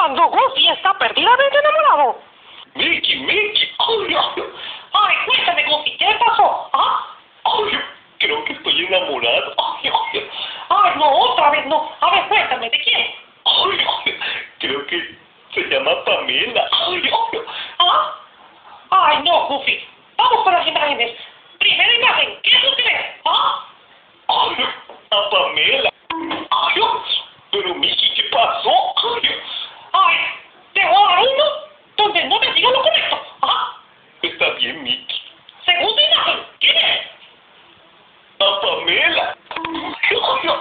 cuando Goofy está perdidamente enamorado. Mickey, Mickey. Ay, ay, Ay, cuéntame, Goofy, ¿qué pasó? ¿Ah? ay, creo que estoy enamorado. Ay, ay, Ay, no, otra vez no. A ver, cuéntame, ¿de quién? ay, creo que se llama Pamela. ¿Ah? Ay, no, Goofy. Vamos con las imágenes. Primera imagen, ¿qué tú crees? ¿Ah? ay, a Pamela. Gabriela. ¿Qué coño?